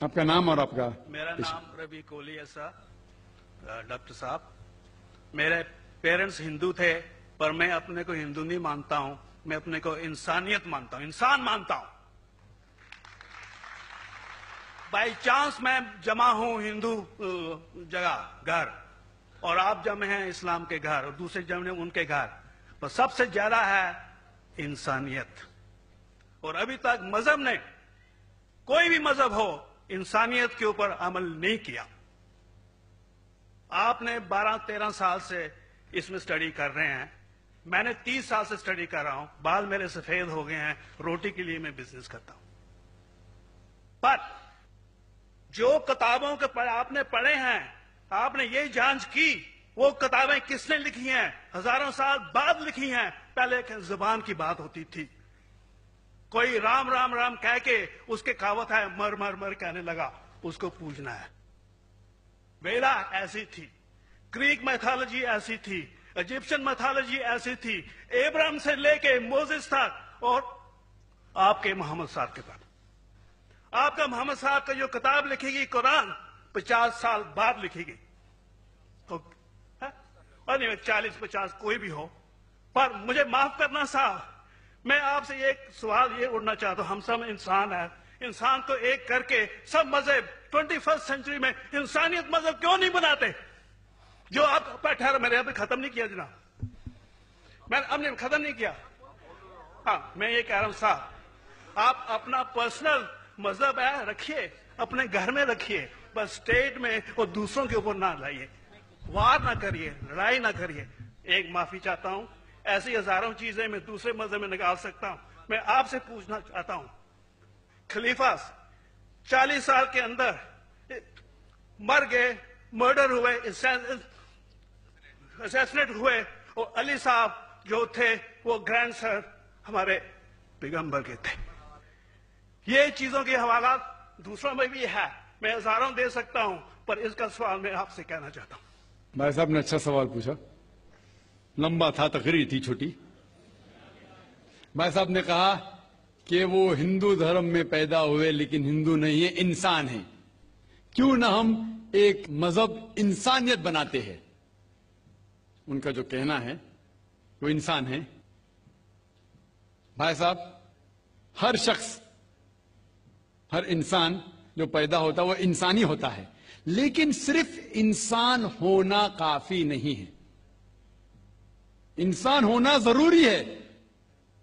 آپ کا نام اور آپ کا میرا نام ربی کولی صاحب ڈاکٹر صاحب۔ میرے پیرنٹس ہندو تھے پر میں اپنے کو ہندو نہیں مانتا ہوں میں اپنے کو انسانیت مانتا ہوں انسان مانتا ہوں۔ بائی چانس میں جمع ہوں ہندو جگہ گھر اور آپ جمع ہیں اسلام کے گھر اور دوسرے جمع ان کے گھر۔ پر سب سے زیادہ ہے انسانیت۔ اور ابھی تک مذہب نے کوئی بھی مذہب ہو انسانیت کے اوپر عمل نہیں کیا۔ آپ نے بارہ تیرہ سال سے اس میں سٹڈی کر رہے ہیں۔ میں نے تیس سال سے سٹڈی کر رہا ہوں۔ بال میرے سفید ہو گئے ہیں۔ روٹی کے لیے میں بزنس کرتا ہوں۔ پر جو کتابوں کے آپ نے پڑھے ہیں، آپ نے یہ جانچ کی، وہ کتابیں کس نے لکھی ہیں؟ ہزاروں سال بعد لکھی ہیں۔ پہلے زبان کی بات ہوتی تھی۔ کوئی رام رام رام کہہ کے اس کے کہاوت ہے، مر مر مر کہنے لگا، اس کو پوجنا ہے۔ ویلا ایسی تھی، گریک میتھالوجی ایسی تھی، ایجپشن میتھالوجی ایسی تھی ایبرام سے لے کے موزس تک اور آپ کے محمد صاحب کے بعد۔ آپ کا محمد صاحب کا جو کتاب لکھی گئی، قرآن پچاس سال بعد لکھی گئی۔ ہاں؟ چالیس پچاس کوئی بھی ہو، پر مجھے معاف کرنا صاحب میں آپ سے ایک سوال یہ اڑنا چاہتا ہوں، ہم سب انسان ہیں۔ انسان کو ایک کر کے سب مذہب ٹوینٹی فرسٹ سینچری میں انسانیت مذہب کیوں نہیں بناتے؟ جو آپ ٹھہرا، میں نے ابھی ختم نہیں کیا جناب۔ میں اب نے ختم نہیں کیا۔ ہاں میں یہ کہہ رہا ہوں، صاحب، آپ اپنا پرسنل مذہب ہے، رکھیے، اپنے گھر میں رکھیے۔ بس اسٹیٹ میں اور دوسروں کے اوپر نہ لائیے۔ وار نہ کریے، لڑائی نہ کریے۔ ایک معافی چاہتا ہوں۔ ایسی ہزاروں چیزیں میں دوسرے مذہب میں نکال سکتا ہوں۔ میں آپ سے پوچھنا چاہتا ہوں۔ خلیفہ چالیس سال کے اندر مر گئے مرڈر ہوئے اسیسنیٹ ہوئے اور علی صاحب جو تھے، وہ گرینڈ سر ہمارے پیغمبر کے تھے۔ یہ چیزوں کے حوالات دوسروں میں بھی ہے۔ میں ہزاروں دے سکتا ہوں، پر اس کا سوال میں آپ سے کہنا چاہتا ہوں۔ بھائی صاحب نے اچھا سوال پوچھا۔ لمبا تھا تقریر تھی چھوٹی۔ بھائی صاحب نے کہا کہ وہ ہندو دھرم میں پیدا ہوئے لیکن ہندو نہیں ہے انسان ہیں۔ کیوں نہ ہم ایک مذہب انسانیت بناتے ہیں۔ ان کا جو کہنا ہے، وہ انسان ہے بھائی صاحب، ہر شخص، ہر انسان جو پیدا ہوتا ہے، وہ انسانی ہوتا ہے۔ لیکن صرف انسان ہونا کافی نہیں ہے۔ انسان ہونا ضروری ہے۔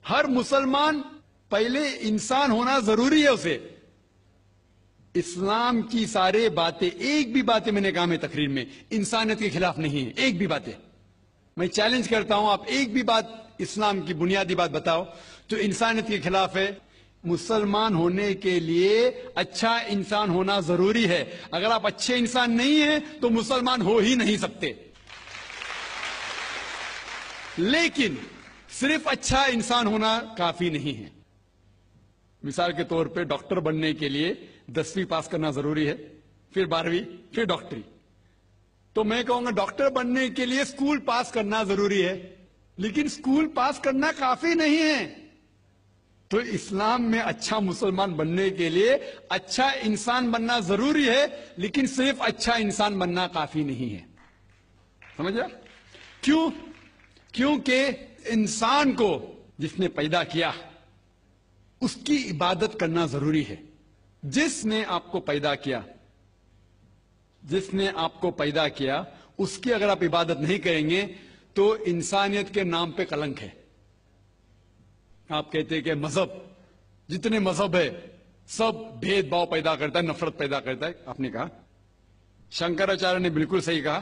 ہر مسلمان پہلے انسان ہونا ضروری ہے اسے۔ اسلام کی سارے باتیں ایک بھی باتیں میں نے کہا میں تقریر میں، انسانیت کے خلاف نہیں ہے ایک بھی باتیں۔ میں چیلنج کرتا ہوں، آپ ایک بھی بات، اسلام کی بنیادی بات بتاؤ جو انسانیت کے خلاف ہے۔ مسلمان ہونے کے لیے اچھا انسان ہونا ضروری ہے۔ اگر آپ اچھے انسان نہیں ہیں تو مسلمان ہو ہی نہیں سکتے۔ لیکن صرف اچھا انسان ہونا کافی نہیں ہے۔ مثال کے طور پہ ڈاکٹر بننے کے لیے دسویں پاس کرنا ضروری ہے، پھر بارہویں، پھر ڈاکٹری۔ تو میں کہوں گا ڈاکٹر بننے کے لیے اسکول پاس کرنا ضروری ہے، لیکن اسکول پاس کرنا کافی نہیں ہے۔ تو اسلام میں اچھا مسلمان بننے کے لیے اچھا انسان بننا ضروری ہے، لیکن صرف اچھا انسان بننا کافی نہیں ہے۔ سمجھ کیوں؟ کیونکہ انسان کو جس نے پیدا کیا، اس کی عبادت کرنا ضروری ہے۔ جس نے آپ کو پیدا کیا، جس نے آپ کو پیدا کیا، اس کی اگر آپ عبادت نہیں کریں گے تو انسانیت کے نام پہ کلنک ہے۔ آپ کہتے کہ مذہب، جتنے مذہب ہے سب بھید بھاؤ پیدا کرتا ہے، نفرت پیدا کرتا ہے۔ آپ نے کہا شنکراچاریہ نے بالکل صحیح کہا۔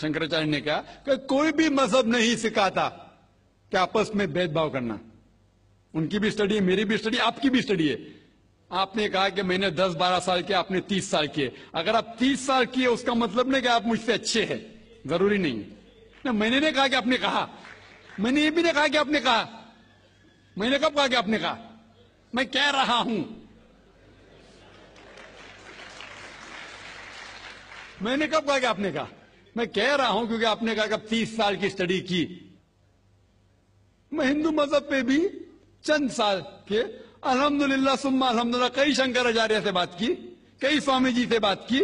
شنکراچاریہ نے کہا کہ کوئی بھی مذہب نہیں سکھاتا کہ آپس میں بھید بھاؤ کرنا۔ ان کی بھی اسٹڈی ہے، میری بھی اسٹڈی آپ کی بھی اسٹڈی ہے۔ آپ نے کہا کہ میں نے دس بارہ سال کیا، آپ نے تیس سال کیے۔ اگر آپ تیس سال کیے، اس کا مطلب نہیں کہ آپ مجھ سے اچھے ہیں، ضروری نہیں۔ میں نے نہیں کہا کہ آپ نے کہا۔ میں نے یہ بھی نہیں کہا کہ آپ نے کہا۔ میں نے کب کہا کہ آپ نے کہا؟ میں کہہ رہا ہوں۔ میں نے کب کہا کہ آپ نے کہا؟ میں کہہ رہا ہوں کیونکہ آپ نے کہا کہ تیس سال کی اسٹڈی کی۔ میں ہندو مذہب پہ بھی چند سال کے الحمدللہ سما الحمدللہ کئی شنکر آچاریہ سے بات کی، کئی سوامی جی سے بات کی،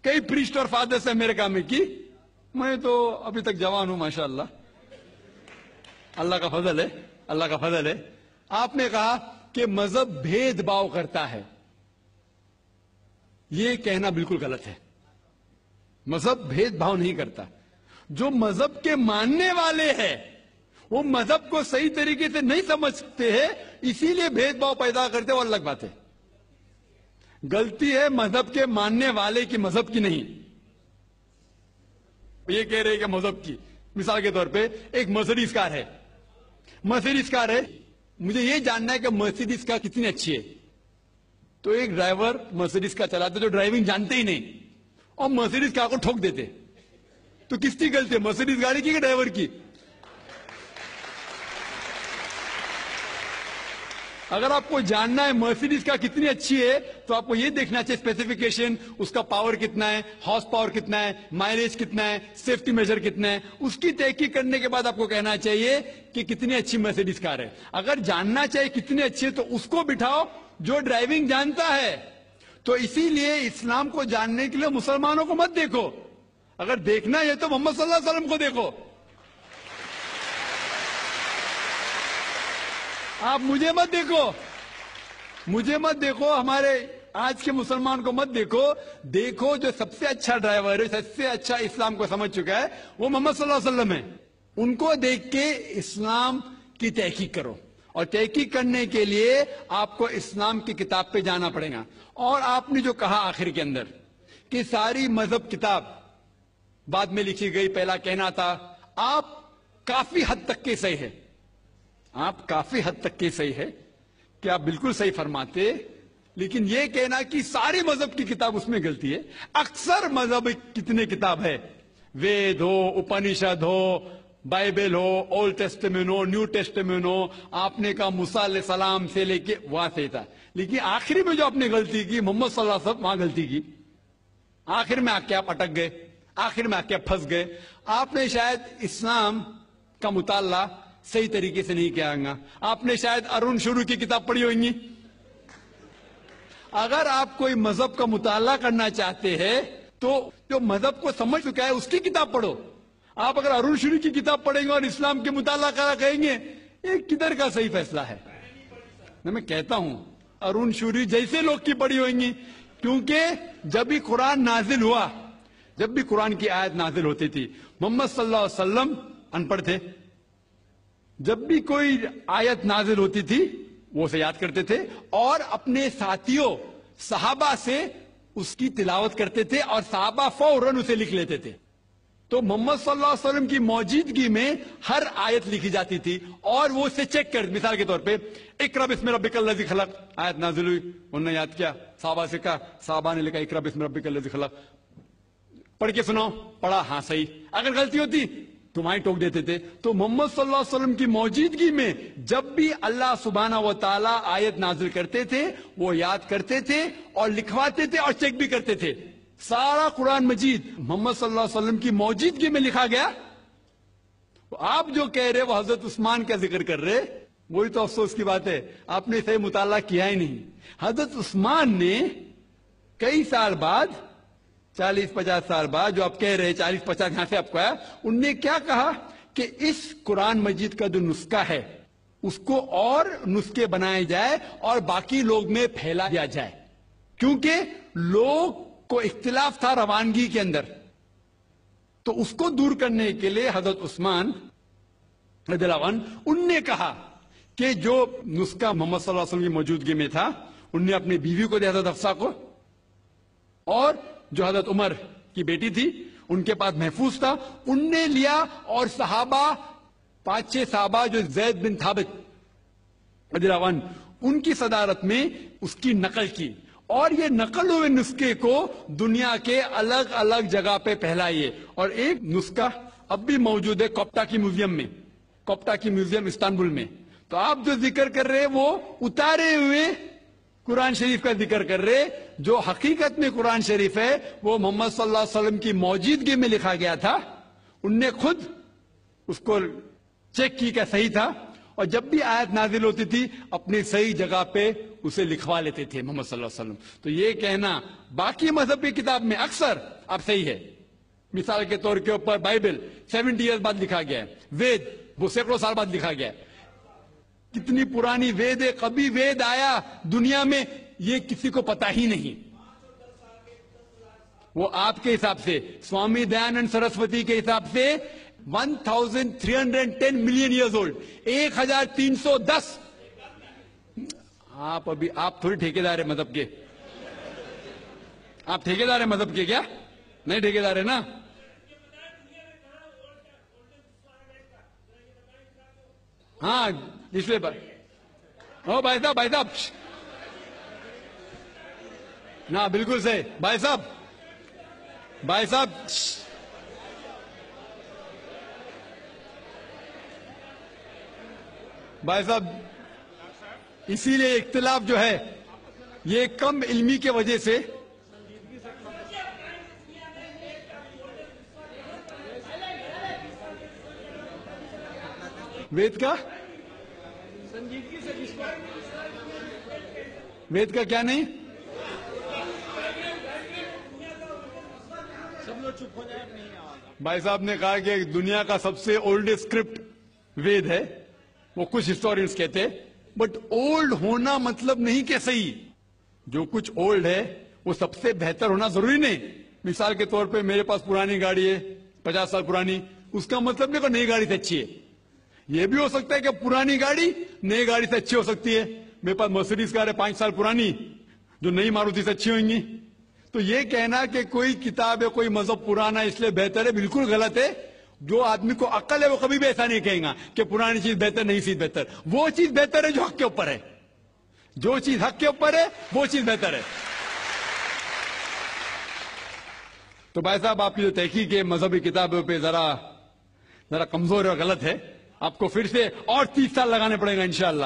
کئی پریسٹ اور فادر سے امریکہ میں کی۔ میں تو ابھی تک جوان ہوں ماشاء اللہ اللہ کا فضل ہے، اللہ کا فضل ہے۔ آپ نے کہا کہ مذہب بھید باؤ کرتا ہے۔ یہ کہنا بالکل غلط ہے۔ مذہب بھید بھاؤ نہیں کرتا۔ جو مذہب کے ماننے والے ہیں، وہ مذہب کو صحیح طریقے سے نہیں سمجھتے ہیں، اسی لیے بھید بھاؤ پیدا کرتے وہ الگ بات ہے غلطی ہے مذہب کے ماننے والے کی مذہب کی نہیں۔ یہ کہہ رہے کہ مذہب کی۔ مثال کے طور پہ ایک مرسڈیز کار ہے۔ مرسڈیز کار ہے۔ مجھے یہ جاننا ہے کہ مرسیڈیز کار کتنی اچھی ہے۔ تو ایک ڈرائیور مرسیڈیز کا چلاتے جو ڈرائیونگ جانتے ہی نہیں۔ اور مرسیڈیز کار کو ٹھوک دیتے۔ تو کس کی غلطی ہے؟ مرسیڈیز گاڑی کی کہ ڈرائیور کی؟ اگر آپ کو جاننا ہے مرسیڈیز کا کتنی اچھی ہے، تو آپ کو یہ دیکھنا چاہیے اسپیسیفکیشن اس کا پاور کتنا ہے ہارس پاور کتنا ہے مائلیج کتنا ہے سیفٹی میجر کتنا ہے۔ اس کی تحقیق کرنے کے بعد آپ کو کہنا چاہیے کہ کتنی اچھی مرسیڈیز کار ہے۔ اگر جاننا چاہیے کتنی اچھی ہے، تو اس کو بٹھاؤ جو ڈرائیونگ جانتا ہے۔ تو اسی لیے اسلام کو جاننے کے لیے مسلمانوں کو مت دیکھو۔ اگر دیکھنا ہے تو محمد صلی اللہ علیہ وسلم کو دیکھو۔ آپ مجھے مت دیکھو۔ مجھے مت دیکھو۔ ہمارے آج کے مسلمان کو مت دیکھو۔ دیکھو جو سب سے اچھا ڈرائیور ہے، سب سے اچھا اسلام کو سمجھ چکا ہے، وہ محمد صلی اللہ علیہ وسلم ہے۔ ان کو دیکھ کے اسلام کی تحقیق کرو۔ اور تحقیق کرنے کے لیے آپ کو اسلام کی کتاب پہ جانا پڑے گا۔ اور آپ نے جو کہا آخر کے اندر کہ ساری مذہب کتاب بعد میں لکھی گئی، پہلا کہنا تھا، آپ کافی حد تک کے صحیح ہے آپ کافی حد تک کے صحیح ہے کہ آپ بالکل صحیح فرماتے؟ لیکن یہ کہنا کہ ساری مذہب کی کتاب اس میں غلطی ہے۔ اکثر مذہب کتنے کتاب ہے وید ہو، اپنشد ہو بائبل ہو اولڈ ٹیسٹمین ہو نیو ٹیسٹمین ہو آپ نے کہا موسیٰ علیہ السلام سے لے کے وہاں سے تھا۔ لیکن آخری میں جو آپ نے غلطی کی، محمد صلی اللہ علیہ وسلم، وہاں غلطی کی۔ آخر میں آ کے آپ اٹک گئے، آخر میں آ کے آپ پھنس گئے۔ آپ نے شاید اسلام کا مطالعہ صحیح طریقے سے نہیں کیا گا آپ نے شاید ارون شروع کی کتاب پڑھی ہوئیں گی اگر آپ کوئی مذہب کا مطالعہ کرنا چاہتے ہیں، تو جو مذہب کو سمجھ چکا ہے، اس کی کتاب پڑھو۔ آپ اگر ارون شروع کی کتاب پڑھیں گے اور اسلام کے مطالعہ کرا کہیں گے یہ کدھر کا صحیح فیصلہ ہے۔ میں کہتا ہوں، ارون شوری جیسے لوگ کی پڑھی ہوئیں گی، کیونکہ جب بھی قرآن نازل ہوا، جب بھی قرآن کی آیت نازل ہوتی تھی، محمد صلی اللہ علیہ وسلم ان پڑھ تھے، جب بھی کوئی آیت نازل ہوتی تھی، وہ اسے یاد کرتے تھے اور اپنے ساتھیوں، صحابہ سے اس کی تلاوت کرتے تھے اور صحابہ فوراً اسے لکھ لیتے تھے۔ تو محمد صلی اللہ علیہ وسلم کی موجودگی میں ہر آیت لکھی جاتی تھی اور وہ اسے چیک کر مثال کے طور پہ، اقرب اسم ربک اللہ خلق۔ آیت نازل ہوئی، انہوں نے یاد کیا۔ صحابہ سے کہا، صحابہ نے لکھا، اقرب اسم ربک اللہ خلق۔ پڑھ کے سناؤ، پڑھا ہاں صحیح۔ اگر غلطی ہوتی تمہاری ٹوک دیتے تھے۔ تو محمد صلی اللہ علیہ وسلم کی موجودگی میں جب بھی اللہ سبحانہ و تعالیٰ آیت نازل کرتے تھے، وہ یاد کرتے تھے اور لکھواتے تھے اور چیک بھی کرتے تھے۔ سارا قرآن مجید محمد صلی اللہ علیہ وسلم کی موجودگی میں لکھا گیا۔ آپ جو کہہ رہے وہ حضرت عثمان کا ذکر کر رہے، وہی تو افسوس کی بات ہے، آپ نے صحیح مطالعہ کیا ہی نہیں۔ حضرت عثمان نے کئی سال بعد، چالیس پچاس سال بعد جو آپ کہہ رہے چالیس پچاس یہاں سے آپ کو آیا، ان نے کیا کہا کہ اس قرآن مجید کا جو نسخہ ہے، اس کو اور نسخے بنائے جائے اور باقی لوگ میں پھیلا دیا جائے۔ کیونکہ لوگ کو اختلاف تھا روانگی کے اندر۔ تو اس کو دور کرنے کے لیے حضرت عثمان رضی اللہ عنہ، ان نے کہا کہ جو نسخہ محمد صلی اللہ علیہ وسلم کی موجودگی میں تھا، ان نے اپنی بیوی کو دیا حضرت افسا کو۔ اور جو حضرت عمر کی بیٹی تھی، ان کے پاس محفوظ تھا۔ ان نے لیا اور صحابہ پانچ چھ صحابہ جو زید بن تھابت رضی اللہ عنہ، ان کی صدارت میں اس کی نقل کی۔ اور یہ نقل ہوئے نسخے کو دنیا کے الگ الگ جگہ پہ پھیلائیے۔ اور ایک نسخہ اب بھی موجود ہے کوپٹا کی میوزیم میں، کوپٹا کی میوزیم استانبول میں۔ تو آپ جو ذکر کر رہے وہ اتارے ہوئے قرآن شریف کا ذکر کر رہے جو حقیقت میں قرآن شریف ہے، وہ محمد صلی اللہ علیہ وسلم کی موجودگی میں لکھا گیا تھا۔ ان نے خود اس کو چیک کی کہ صحیح تھا۔ اور جب بھی آیت نازل ہوتی تھی، اپنی صحیح جگہ پہ اسے لکھوا لیتے تھے محمد صلی اللہ علیہ وسلم۔ تو یہ کہنا باقی مذہبی کتاب میں اکثر اب صحیح ہے۔ مثال کے طور کے اوپر بائبل، سیونٹی ایئر بعد لکھا گیا ہے۔ وید، وہ سینکڑوں سال بعد لکھا گیا ہے۔ کتنی پرانی وید ہے، کبھی وید آیا دنیا میں، یہ کسی کو پتا ہی نہیں۔ وہ آپ کے حساب سے، سوامی دیانند سرسوتی کے حساب سے one thousand three hundred ten million years old ایک ہزار تین سو دس آپ ابھی آپ تھوڑی ٹھیکیدار ہے مذہب کے۔ آپ ٹھیکیدار ہیں مذہب کے کیا؟ نہیں ٹھیکیدار ہے نا؟ ہاں اس لیے او بھائی صاحب بھائی صاحب۔ نہ، بالکل صحیح۔ بھائی صاحب۔ بھائی صاحب۔ بھائی صاحب اسی لیے اختلاف جو ہے یہ کم علمی کے وجہ سے وید کا؟ وید کا کیا نہیں؟ بھائی صاحب نے کہا کہ دنیا کا سب سے اولڈ اسکرپٹ وید ہے۔ وہ کچھ ہسٹورینس کہتے بٹ اولڈ ہونا مطلب نہیں کہ صحیح۔ جو کچھ اولڈ ہے، وہ سب سے بہتر ہونا ضروری نہیں۔ مثال کے طور پہ میرے پاس پرانی گاڑی ہے، پچاس سال پرانی، اس کا مطلب نہیں کہ نئی گاڑی سے اچھی ہے۔ یہ بھی ہو سکتا ہے کہ پرانی گاڑی نئی گاڑی سے اچھی ہو سکتی ہے۔ میرے پاس مرسیڈیز کار ہے، پانچ سال پرانی، جو نئی ماروتی سے اچھی ہوئیں گی۔ تو یہ کہنا کہ کوئی کتاب ہے، کوئی مذہب پرانا اس لیے بہتر ہے، بالکل غلط ہے۔ جو آدمی کو عقل ہے وہ کبھی بھی ایسا نہیں کہیں گا کہ پرانی چیز بہتر نہیں چیز بہتر۔ وہ چیز بہتر ہے جو حق کے اوپر ہے۔ جو چیز حق کے اوپر ہے، وہ چیز بہتر ہے۔ تو بھائی صاحب، آپ کی جو تحقیق ہے مذہبی کتابوں پہ ذرا ذرا کمزور اور غلط ہے۔ آپ کو پھر سے اور تیس سال لگانے پڑے گا انشاءاللہ۔